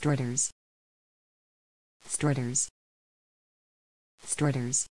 Strutters. Strutters. Strutters.